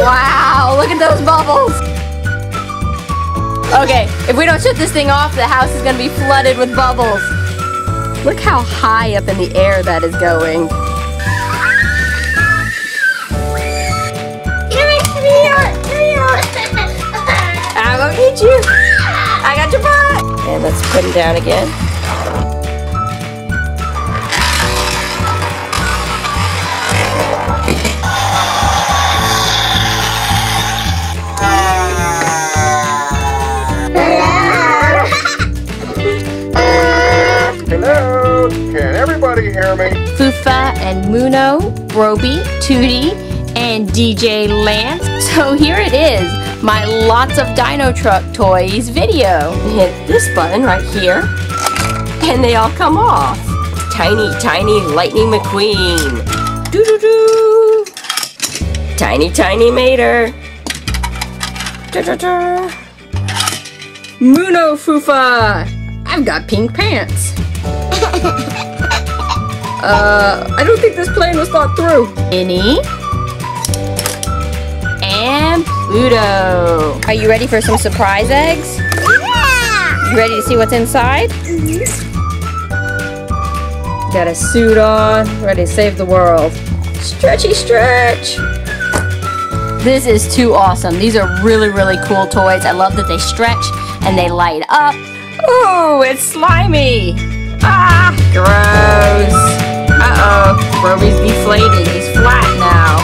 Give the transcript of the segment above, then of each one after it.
Wow, look at those bubbles. Okay, if we don't shut this thing off, the house is gonna be flooded with bubbles. Look how high up in the air that is going. I won't eat you. I got your butt. And let's put him down again. Everybody hear me? Foofa and Muno, Brobee, Toodee, and DJ Lance. So here it is, my lots of Dinotrux toys video. Hit this button right here, and they all come off. Tiny, tiny Lightning McQueen. Doo doo doo. Tiny, tiny Mater. Da da da. Muno Foofa. I've got pink pants. Uh, I don't think this plan was thought through. Minnie. And Pluto. Are you ready for some surprise eggs? You ready to see what's inside? Got a suit on, ready to save the world. Stretchy stretch. This is too awesome. These are really, really cool toys. I love that they stretch and they light up. Ooh, it's slimy. Uh-oh, deflated. He's flat now.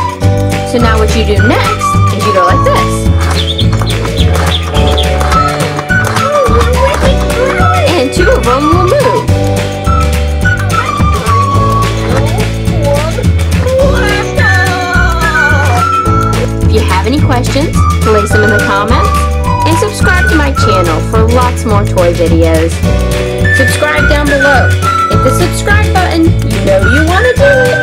So now what you do next is you go like this. And two of them will move. If you have any questions, place them in the comments. And subscribe to my channel for lots more toy videos. Subscribe down below. Hit the subscribe button. You know you want to do it.